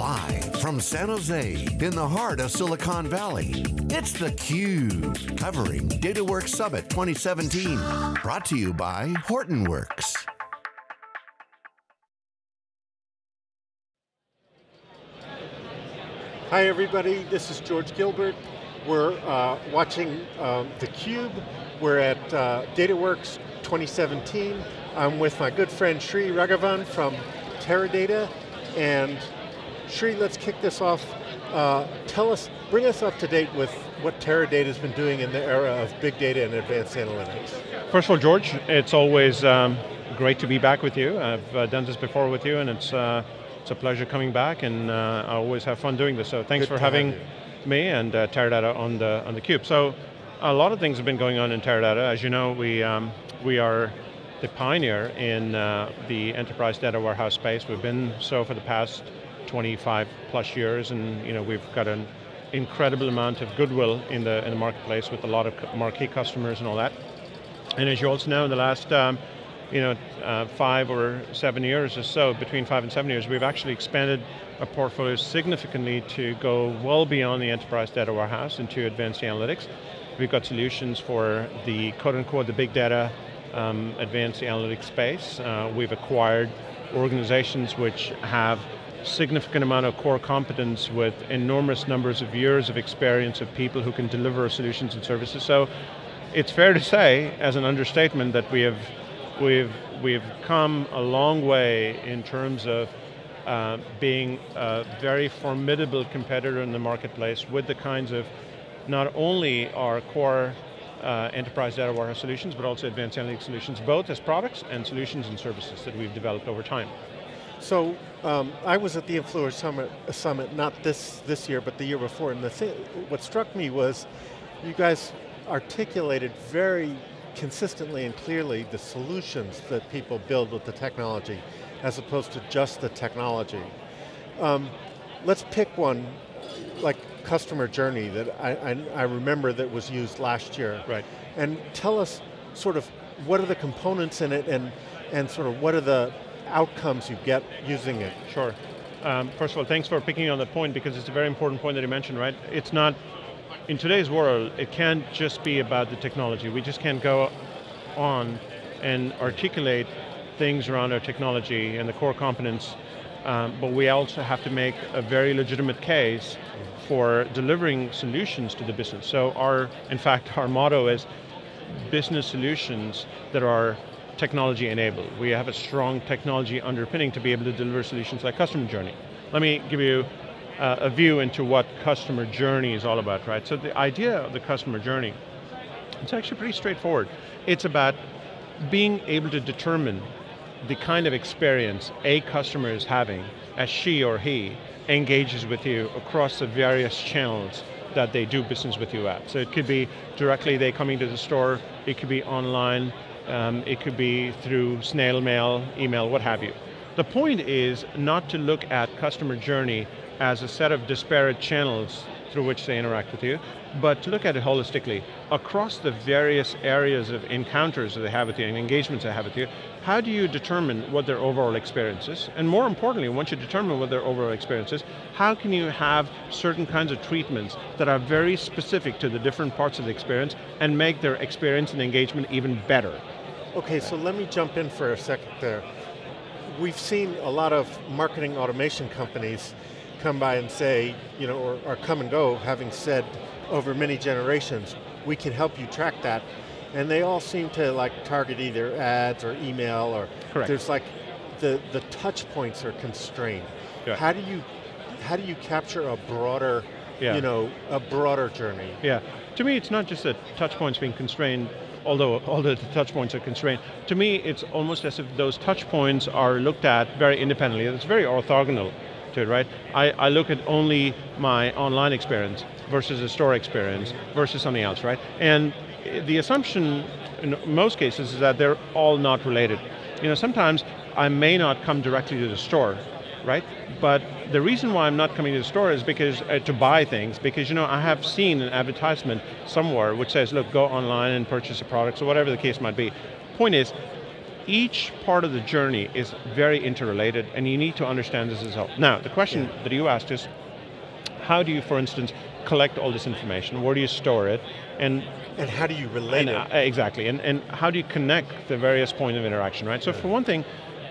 Live from San Jose, in the heart of Silicon Valley, it's theCUBE, covering DataWorks Summit 2017. Brought to you by Hortonworks. Hi everybody, this is George Gilbert. We're uh, watching uh, theCUBE. We're at uh, DataWorks 2017. I'm with my good friend Sri Raghavan from Teradata. And Sri, let's kick this off. Uh, tell us, bring us up to date with what Teradata's been doing in the era of big data and advanced analytics. First of all, George, it's always um, great to be back with you. I've uh, done this before with you and it's, uh, it's a pleasure coming back and uh, I always have fun doing this. So thanks Good for having have me and uh, Teradata on the, on the cube. So a lot of things have been going on in Teradata. As you know, we, um, we are the pioneer in uh, the enterprise data warehouse space. We've been so for the past 25 plus years and you know, we've got an incredible amount of goodwill in the, in the marketplace with a lot of marquee customers and all that. And as you also know, in the last um, you know, uh, five or seven years or so, between five and seven years, we've actually expanded our portfolio significantly to go well beyond the enterprise data warehouse into advanced analytics. We've got solutions for the quote unquote the big data um, advanced analytics space. Uh, we've acquired organizations which have significant amount of core competence with enormous numbers of years of experience of people who can deliver solutions and services. So it's fair to say, as an understatement, that we have we've, we've come a long way in terms of uh, being a very formidable competitor in the marketplace with the kinds of, not only our core uh, enterprise data warehouse solutions, but also advanced analytics solutions, both as products and solutions and services that we've developed over time. So, um, I was at the Influence Summit, Summit, not this, this year, but the year before, and the thing, what struck me was you guys articulated very consistently and clearly the solutions that people build with the technology, as opposed to just the technology. Um, let's pick one, like customer journey that I, I, I, remember that was used last year. Right. And tell us sort of what are the components in it and, and sort of what are the outcomes you get using it? Sure. Um, first of all, thanks for picking on that point because it's a very important point that you mentioned, right? It's not, in today's world, it can't just be about the technology. We just can't go on and articulate things around our technology and the core competence, um, but we also have to make a very legitimate case for delivering solutions to the business. So our, in fact, our motto is business solutions that are technology enabled. We have a strong technology underpinning to be able to deliver solutions like customer journey. Let me give you uh, a view into what customer journey is all about, right? So the idea of the customer journey, it's actually pretty straightforward. It's about being able to determine the kind of experience a customer is having as she or he engages with you across the various channels that they do business with you at. So it could be directly they coming to the store, it could be online, um, it could be through snail mail, email, what have you. The point is not to look at customer journey as a set of disparate channels through which they interact with you, but to look at it holistically. Across the various areas of encounters that they have with you and engagements they have with you, how do you determine what their overall experience is? And more importantly, once you determine what their overall experience is, how can you have certain kinds of treatments that are very specific to the different parts of the experience and make their experience and engagement even better? Okay, so let me jump in for a second there. We've seen a lot of marketing automation companies come by and say, you know, or, or come and go, having said over many generations, we can help you track that. And they all seem to like target either ads or email or Correct. there's like the, the touch points are constrained. Yeah. How do you how do you capture a broader, yeah. you know, a broader journey? Yeah, to me it's not just that touch points being constrained, although all the touch points are constrained. To me it's almost as if those touch points are looked at very independently. It's very orthogonal to it, right? I, I look at only my online experience versus a store experience versus something else, right? And the assumption in most cases is that they're all not related. You know, sometimes I may not come directly to the store, right? But the reason why I'm not coming to the store is because uh, to buy things, because you know I have seen an advertisement somewhere which says, look, go online and purchase a product, or whatever the case might be. Point is, each part of the journey is very interrelated and you need to understand this as well. Now, the question Yeah. that you asked is, how do you, for instance, collect all this information? Where do you store it? And And how do you relate and, it? uh, exactly, and, and how do you connect the various points of interaction, right? So for one thing,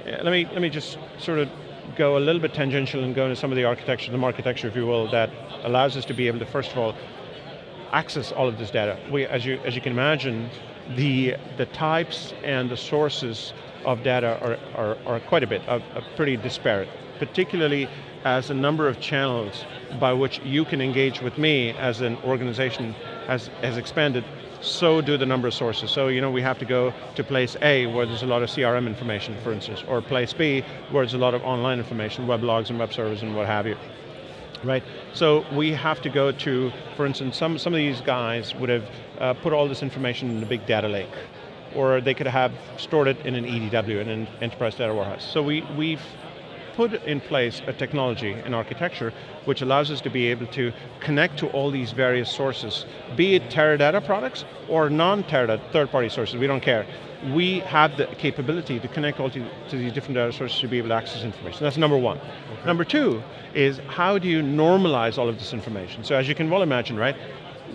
uh, let me, let me just sort of go a little bit tangential and go into some of the architecture, the architecture, if you will, that allows us to be able to, first of all, access all of this data. We, as, you, as you can imagine, the, the types and the sources of data are, are, are quite a bit, are, are pretty disparate, particularly as a number of channels by which you can engage with me as an organization has, has expanded, so do the number of sources. So you know, we have to go to place A where there's a lot of CRM information, for instance, or place B where there's a lot of online information, web logs and web servers and what have you right? So we have to go to, for instance, some, some of these guys would have uh, put all this information in a big data lake, or they could have stored it in an EDW, in an enterprise data warehouse. So we, we've put in place a technology, an architecture, which allows us to be able to connect to all these various sources, be it Teradata products or non-Teradata third-party sources, we don't care. We have the capability to connect all to, to these different data sources to be able to access information. That's number one. Number two is how do you normalize all of this information? So as you can well imagine, right,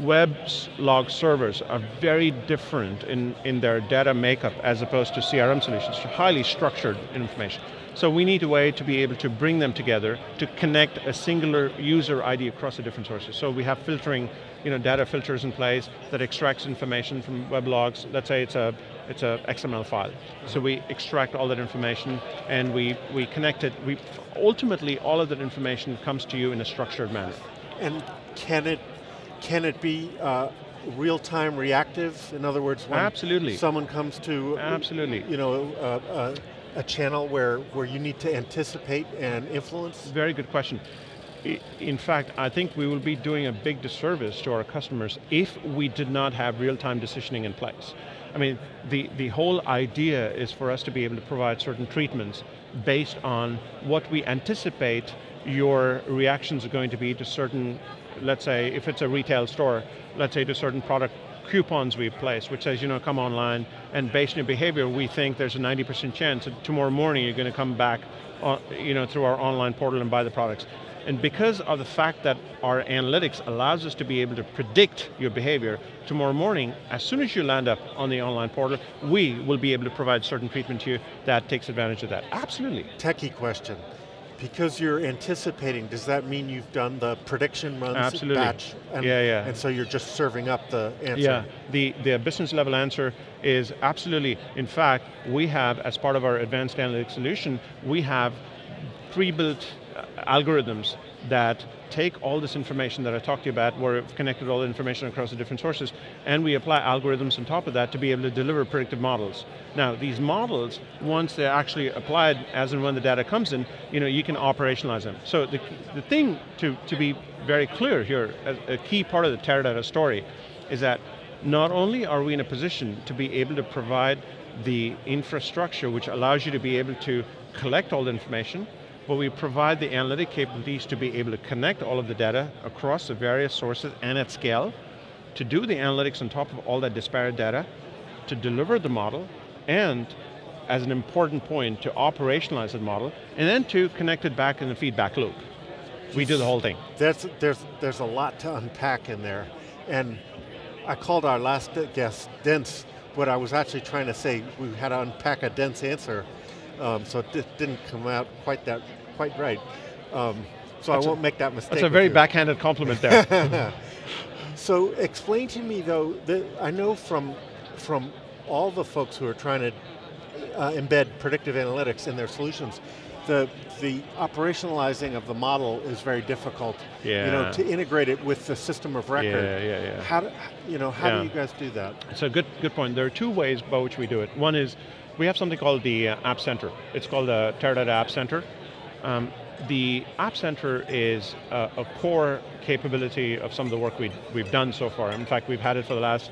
web log servers are very different in, in their data makeup as opposed to CRM solutions, highly structured information. So we need a way to be able to bring them together to connect a singular user ID across the different sources. So we have filtering, you know, data filters in place that extracts information from web logs. Let's say it's a it's a XML file. So we extract all that information and we, we connect it. We, ultimately, all of that information comes to you in a structured manner. And can it can it be uh, real-time reactive? In other words, when Absolutely. someone comes to Absolutely. you know uh, a channel where where you need to anticipate and influence. Very good question. In fact, I think we will be doing a big disservice to our customers if we did not have real-time decisioning in place. I mean, the, the whole idea is for us to be able to provide certain treatments based on what we anticipate your reactions are going to be to certain, let's say, if it's a retail store, let's say to certain product coupons we've placed, which says, you know, come online, and based on your behavior, we think there's a 90% chance that tomorrow morning you're going to come back on, you know, through our online portal and buy the products. And because of the fact that our analytics allows us to be able to predict your behavior, tomorrow morning, as soon as you land up on the online portal, we will be able to provide certain treatment to you that takes advantage of that. Absolutely. Techie question. Because you're anticipating, does that mean you've done the prediction runs Absolutely. batch? And, Yeah, yeah. And so you're just serving up the answer. Yeah, the, the business level answer is absolutely, in fact, we have, as part of our advanced analytics solution, we have pre-built uh, algorithms that take all this information that I talked to you about, where we've connected all the information across the different sources, and we apply algorithms on top of that to be able to deliver predictive models. Now, these models, once they're actually applied as and when the data comes in, you know, you can operationalize them. So the, the thing to, to be very clear here, a, a key part of the Teradata story, is that not only are we in a position to be able to provide the infrastructure which allows you to be able to collect all the information, but we provide the analytic capabilities to be able to connect all of the data across the various sources and at scale, to do the analytics on top of all that disparate data, to deliver the model, and as an important point, to operationalize the model, and then to connect it back in the feedback loop. We do the whole thing. There's, there's, there's a lot to unpack in there. And I called our last guest dense, but I was actually trying to say we had to unpack a dense answer. Um, so it di- didn't come out quite that quite right. Um, so That's I a- won't make that mistake. That's a very you. backhanded compliment there. So explain to me though, that I know from, from all the folks who are trying to uh, embed predictive analytics in their solutions, the, the operationalizing of the model is very difficult. Yeah. You know, to integrate it with the system of record. Yeah, yeah, yeah. How do, you know, how Yeah. do you guys do that? It's a good, good point. There are two ways by which we do it. One is we have something called the uh, App Center. It's called the Teradata App Center. Um, the App Center is a, a core capability of some of the work we, we've done so far. In fact, we've had it for the last,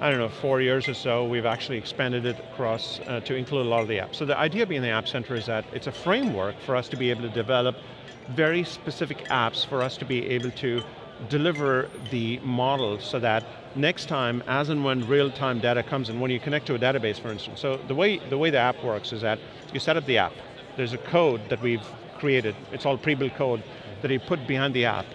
I don't know, four years or so. We've actually expanded it across uh, to include a lot of the apps. So the idea being the App Center is that it's a framework for us to be able to develop very specific apps for us to be able to deliver the model so that next time, as and when real-time data comes in, when you connect to a database, for instance. So the way, the way the app works is that you set up the app. There's a code that we've created. It's all pre-built code that you put behind the app.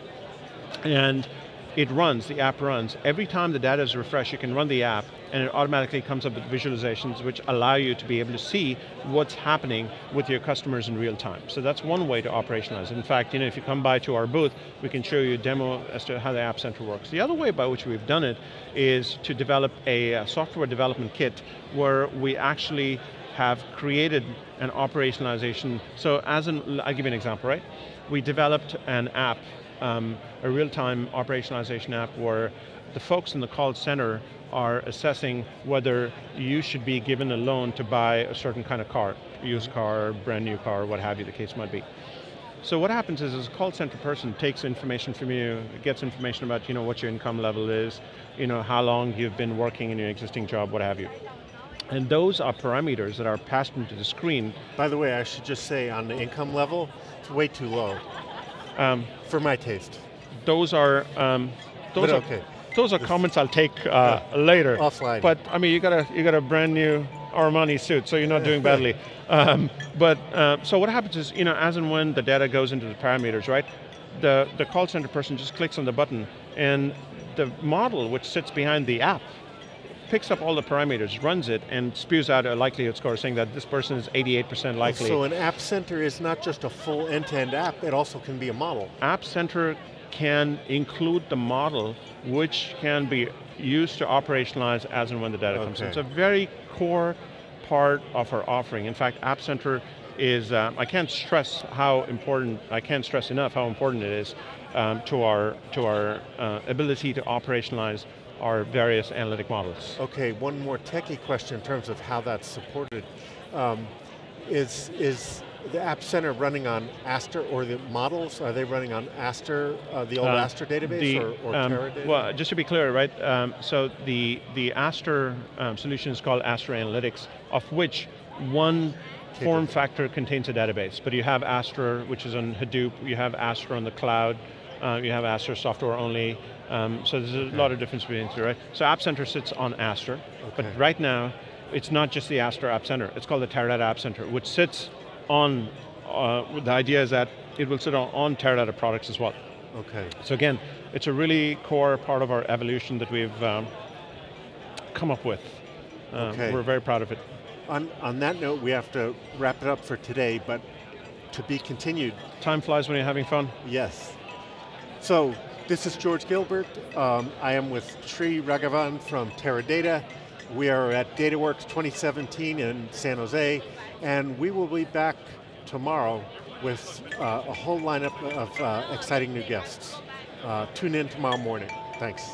And it runs, the app runs. Every time the data is refreshed, you can run the app and it automatically comes up with visualizations which allow you to be able to see what's happening with your customers in real time. So that's one way to operationalize. It. In fact, you know, if you come by to our booth, we can show you a demo as to how the App Center works. The other way by which we've done it is to develop a, a software development kit where we actually have created an operationalization. So as an, I'll give you an example, right? We developed an app um, a real-time operationalization app where the folks in the call center are assessing whether you should be given a loan to buy a certain kind of car, used car, brand new car, what have you the case might be. So what happens is, is a call center person takes information from you, gets information about you know, what your income level is, you know, how long you've been working in your existing job, what have you. And those are parameters that are passed into the screen. By the way, I should just say on the income level, it's way too low. Um, for my taste. Those are um, those but are okay. those are comments I'll take uh, later. Offline. But I mean, you got a you got a brand new Armani suit, so you're not doing badly. Um, but uh, so what happens is, you know, as and when the data goes into the parameters, right? The the call center person just clicks on the button, and the model which sits behind the app picks up all the parameters, runs it, and spews out a likelihood score saying that this person is 88% likely. So an App Center is not just a full end-to-end -end app, it also can be a model. App Center can include the model which can be used to operationalize as and when the data okay. comes in. It's a very core part of our offering. In fact, App Center is, uh, I can't stress how important, I can't stress enough how important it is um, to our, to our uh, ability to operationalize our various analytic models. Okay, one more techie question in terms of how that's supported. Um, is, is the App Center running on Aster, or the models, are they running on Aster, uh, the old uh, Aster database, the, or, or um, database? Well, just to be clear, right, um, so the, the Aster um, solution is called Aster Analytics, of which one form factor contains a database, but you have Aster, which is on Hadoop, you have Aster on the cloud, uh, you have Aster software only, um, so there's a okay. lot of difference between the two, right? So App Center sits on Aster, okay. but right now, it's not just the Aster App Center, it's called the Teradata App Center, which sits on, uh, the idea is that it will sit on, on Teradata products as well. Okay. So again, it's a really core part of our evolution that we've um, come up with. Um, okay. We're very proud of it. On, on that note, we have to wrap it up for today, but to be continued. Time flies when you're having fun. Yes. So, this is George Gilbert. Um, I am with Sri Raghavan from Teradata. We are at DataWorks 2017 in San Jose, and we will be back tomorrow with uh, a whole lineup of uh, exciting new guests. Uh, tune in tomorrow morning. Thanks.